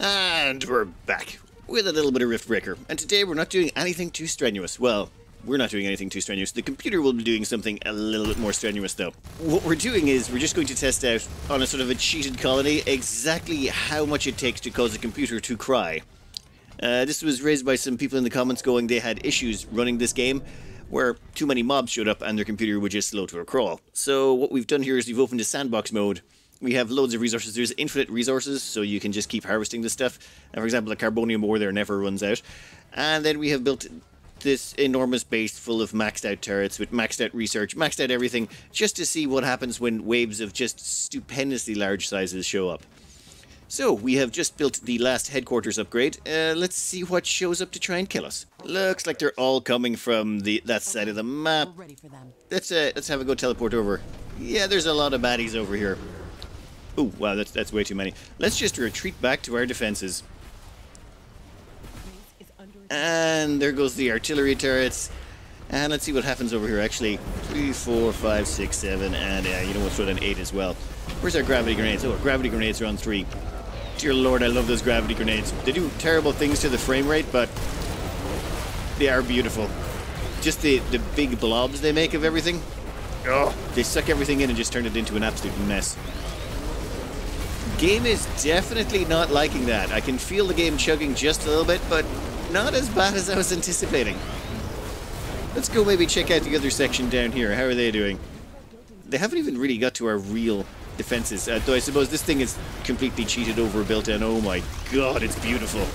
And we're back with a little bit of Riftbreaker. And today we're not doing anything too strenuous. Well, we're not doing anything too strenuous. The computer will be doing something a little bit more strenuous though. What we're doing is we're just going to test out on a sort of a cheated colony exactly how much it takes to cause a computer to cry. Uh, this was raised by some people in the comments going they had issues running this game where too many mobs showed up and their computer would just slow to a crawl. So what we've done here is we've opened a sandbox mode we have loads of resources. There's infinite resources, so you can just keep harvesting this stuff. And for example, the carbonium ore there never runs out. And then we have built this enormous base full of maxed out turrets with maxed out research, maxed out everything, just to see what happens when waves of just stupendously large sizes show up. So, we have just built the last headquarters upgrade. Uh, let's see what shows up to try and kill us. Looks like they're all coming from the that side of the map. Let's, uh, let's have a go teleport over. Yeah, there's a lot of baddies over here. Oh, wow, that's, that's way too many. Let's just retreat back to our defenses. And there goes the artillery turrets. And let's see what happens over here, actually. Three, four, five, six, seven, and uh, you know what's what, throw down eight as well. Where's our gravity grenades? Oh, gravity grenades are on three. Dear lord, I love those gravity grenades. They do terrible things to the frame rate, but they are beautiful. Just the, the big blobs they make of everything. Oh, they suck everything in and just turn it into an absolute mess. Game is definitely not liking that. I can feel the game chugging just a little bit, but not as bad as I was anticipating. Let's go maybe check out the other section down here. How are they doing? They haven't even really got to our real defenses. Uh, though I suppose this thing is completely cheated overbuilt and oh my god, it's beautiful.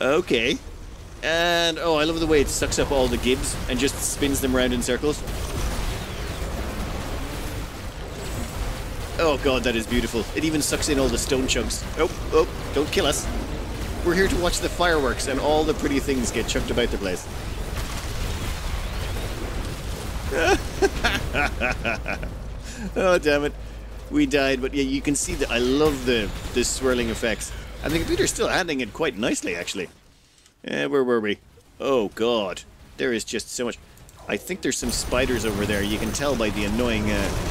okay. And oh, I love the way it sucks up all the gibs and just spins them around in circles. Oh god, that is beautiful. It even sucks in all the stone chunks. Oh, oh, don't kill us. We're here to watch the fireworks and all the pretty things get chucked about the place. oh, damn it. We died, but yeah, you can see that I love the, the swirling effects. And the computer's still handling it quite nicely, actually. Eh, where were we? Oh, God. There is just so much... I think there's some spiders over there. You can tell by the annoying uh,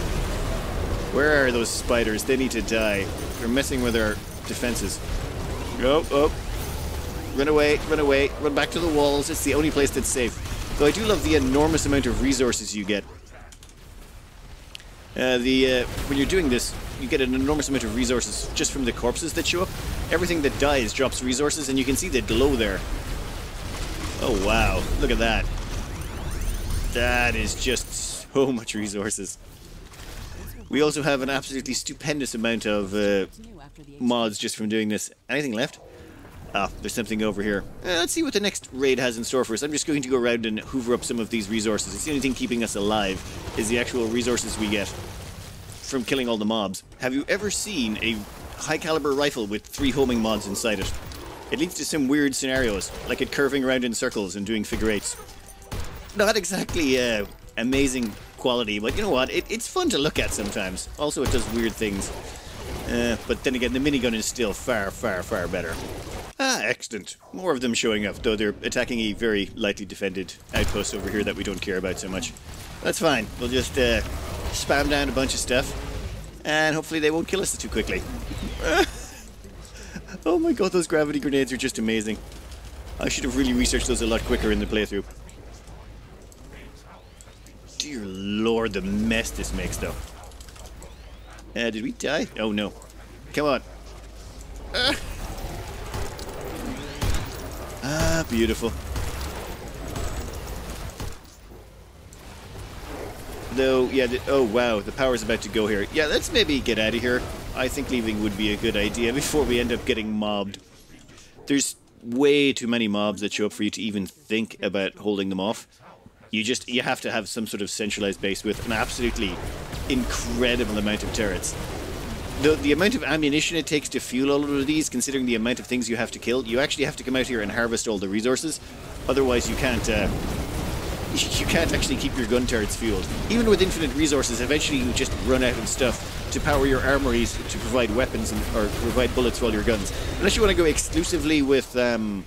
where are those spiders? They need to die. They're messing with our defenses. Oh, oh. Run away, run away, run back to the walls. It's the only place that's safe. Though I do love the enormous amount of resources you get. Uh, the uh, When you're doing this, you get an enormous amount of resources just from the corpses that show up. Everything that dies drops resources, and you can see the glow there. Oh, wow. Look at that. That is just so much resources. We also have an absolutely stupendous amount of uh, mods just from doing this. Anything left? Ah, there's something over here. Uh, let's see what the next raid has in store for us. I'm just going to go around and hoover up some of these resources. It's the only thing keeping us alive is the actual resources we get from killing all the mobs. Have you ever seen a high caliber rifle with three homing mods inside it? It leads to some weird scenarios, like it curving around in circles and doing figure eights. Not exactly uh, amazing quality, but you know what? It, it's fun to look at sometimes. Also, it does weird things. Uh, but then again, the minigun is still far, far, far better. Ah, excellent. More of them showing up, though they're attacking a very lightly defended outpost over here that we don't care about so much. That's fine. We'll just uh, spam down a bunch of stuff, and hopefully they won't kill us too quickly. oh my god, those gravity grenades are just amazing. I should have really researched those a lot quicker in the playthrough. Dear lord, the mess this makes, though. Uh, did we die? Oh, no. Come on. Uh. Ah, beautiful. Though, yeah, the, oh wow, the power's about to go here. Yeah, let's maybe get out of here. I think leaving would be a good idea before we end up getting mobbed. There's way too many mobs that show up for you to even think about holding them off. You just you have to have some sort of centralized base with an absolutely incredible amount of turrets. The, the amount of ammunition it takes to fuel all of these, considering the amount of things you have to kill, you actually have to come out here and harvest all the resources. Otherwise, you can't uh, you can't actually keep your gun turrets fueled. Even with infinite resources, eventually you just run out of stuff to power your armories to provide weapons and, or provide bullets for all your guns. Unless you want to go exclusively with um,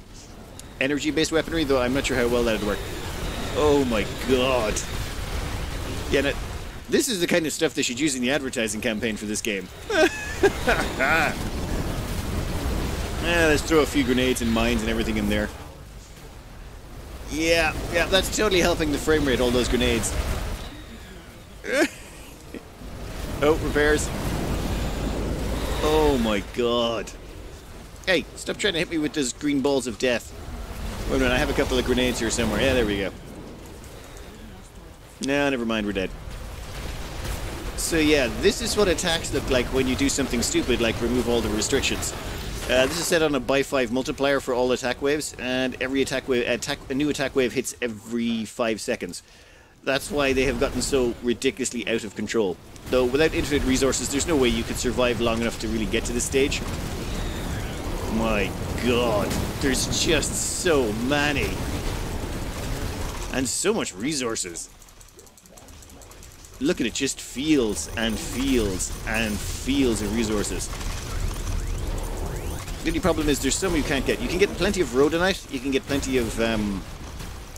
energy-based weaponry, though I'm not sure how well that would work. Oh my god. Yeah, now, this is the kind of stuff they should use in the advertising campaign for this game. yeah, let's throw a few grenades and mines and everything in there. Yeah, yeah, that's totally helping the frame rate, all those grenades. oh, repairs. Oh my god. Hey, stop trying to hit me with those green balls of death. Wait a minute, I have a couple of grenades here somewhere. Yeah, there we go. No, never mind, we're dead. So yeah, this is what attacks look like when you do something stupid like remove all the restrictions. Uh, this is set on a by 5 multiplier for all attack waves, and every attack wave, attack, a new attack wave hits every 5 seconds. That's why they have gotten so ridiculously out of control. Though without infinite resources, there's no way you could survive long enough to really get to this stage. My god, there's just so many. And so much resources. Look at it, just fields and fields and fields of resources. The only problem is there's some you can't get. You can get plenty of rhodonite, you can get plenty of, um,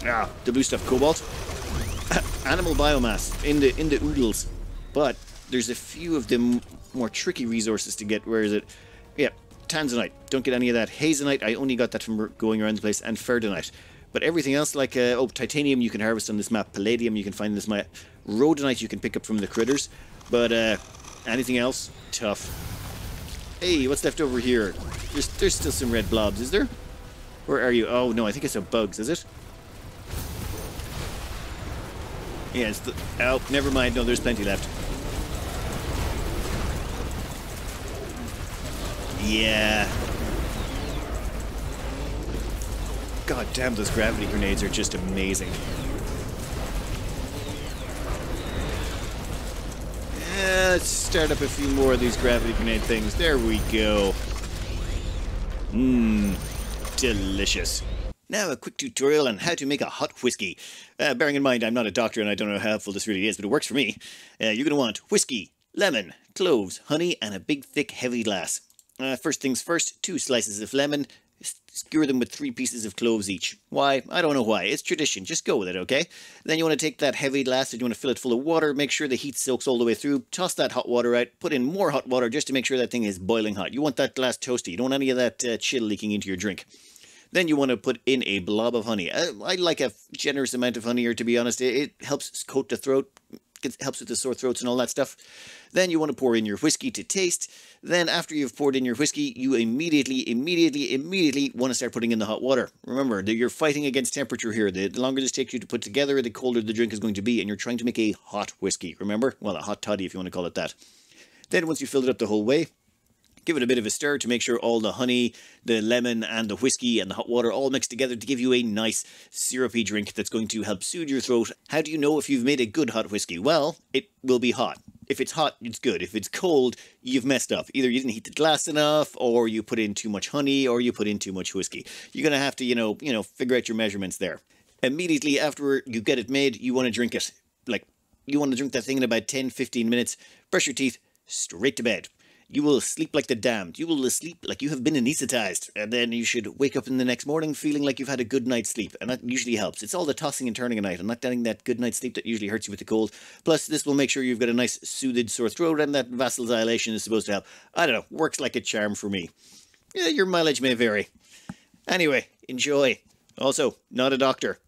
ah, the blue stuff, cobalt. Animal biomass in the, in the oodles. But there's a few of the more tricky resources to get. Where is it? Yeah, Tanzanite, don't get any of that. Hazenite, I only got that from going around the place, and Ferdonite. But everything else, like, uh, oh, Titanium you can harvest on this map, Palladium you can find on this map, Rhodonite you can pick up from the critters, but uh, anything else, tough. Hey, what's left over here? There's, there's still some red blobs, is there? Where are you? Oh, no, I think it's a bugs, is it? Yeah, it's the... Oh, never mind. No, there's plenty left. Yeah. God damn, those gravity grenades are just amazing. Let's start up a few more of these gravity grenade things. There we go. Mmm, delicious. Now a quick tutorial on how to make a hot whiskey. Uh, bearing in mind I'm not a doctor and I don't know how helpful this really is, but it works for me. Uh, you're going to want whiskey, lemon, cloves, honey, and a big thick heavy glass. Uh, first things first, two slices of lemon, skewer them with three pieces of cloves each. Why? I don't know why. It's tradition. Just go with it, okay? Then you want to take that heavy glass and you want to fill it full of water. Make sure the heat soaks all the way through. Toss that hot water out. Put in more hot water just to make sure that thing is boiling hot. You want that glass toasty. You don't want any of that uh, chill leaking into your drink. Then you want to put in a blob of honey. I, uh, I like a generous amount of honey, or to be honest, it, it helps coat the throat, it helps with the sore throats and all that stuff. Then you want to pour in your whiskey to taste. Then after you've poured in your whiskey, you immediately, immediately, immediately want to start putting in the hot water. Remember that you're fighting against temperature here. The, the longer this takes you to put together, the colder the drink is going to be, and you're trying to make a hot whiskey. Remember? Well, a hot toddy if you want to call it that. Then once you filled it up the whole way, Give it a bit of a stir to make sure all the honey, the lemon, and the whiskey and the hot water all mix together to give you a nice syrupy drink that's going to help soothe your throat. How do you know if you've made a good hot whiskey? Well, it will be hot. If it's hot, it's good. If it's cold, you've messed up. Either you didn't heat the glass enough, or you put in too much honey, or you put in too much whiskey. You're gonna have to, you know, you know, figure out your measurements there. Immediately after you get it made, you want to drink it. Like, you want to drink that thing in about 10-15 minutes, brush your teeth, straight to bed. You will sleep like the damned. You will sleep like you have been anesthetized. And then you should wake up in the next morning feeling like you've had a good night's sleep. And that usually helps. It's all the tossing and turning at night and not getting that good night's sleep that usually hurts you with the cold. Plus, this will make sure you've got a nice soothed sore throat and that vasodilation is supposed to help. I don't know. Works like a charm for me. Yeah, your mileage may vary. Anyway, enjoy. Also, not a doctor.